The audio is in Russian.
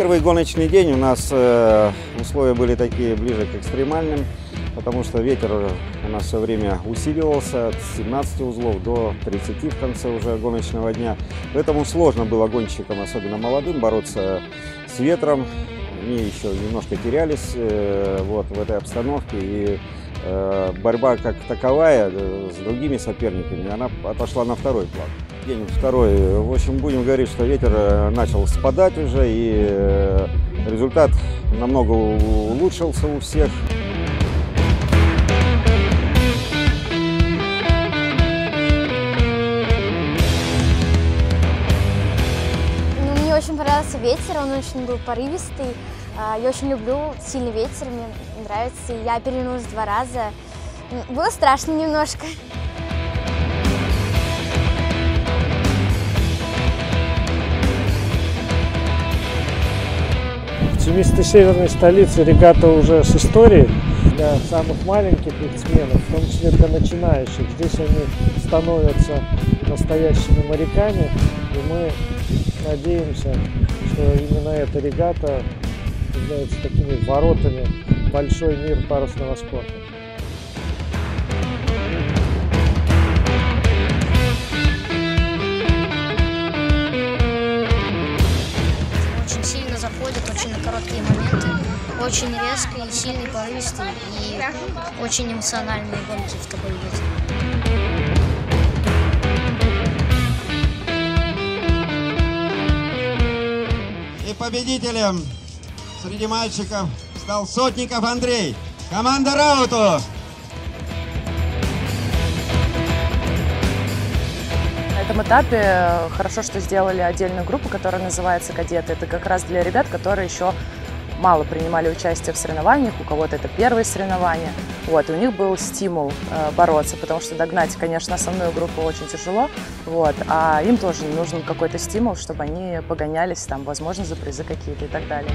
Первый гоночный день у нас э, условия были такие ближе к экстремальным, потому что ветер у нас все время усиливался от 17 узлов до 30 в конце уже гоночного дня. Поэтому сложно было гонщикам, особенно молодым, бороться с ветром. Они еще немножко терялись э, вот, в этой обстановке. И э, борьба как таковая э, с другими соперниками, она отошла на второй план. День второй. В общем, будем говорить, что ветер э, начал спадать уже, и э, результат намного улучшился у всех. Ну, мне очень понравился ветер, он очень был порывистый. А, Я очень люблю сильный ветер, мне нравится. Я перевернулась два раза. Было страшно немножко. Тенистой северной столице регата уже с историей для самых маленьких спортсменов, в том числе для начинающих. Здесь они становятся настоящими моряками, и мы надеемся, что именно эта регата является такими воротами большой мир парусного спорта. Заходит, очень короткие моменты, очень резкий, сильный, порывистый и очень эмоциональные гонки в такой ветер. И победителем среди мальчиков стал Сотников Андрей. Команда Рауту! Этапе хорошо, что сделали отдельную группу, которая называется «Кадеты». Это как раз для ребят, которые еще мало принимали участие в соревнованиях, у кого-то это первые соревнования. Вот, и у них был стимул э, бороться, потому что догнать, конечно, основную группу очень тяжело, вот, а им тоже нужен какой-то стимул, чтобы они погонялись, там, возможно, за призы какие-то и так далее.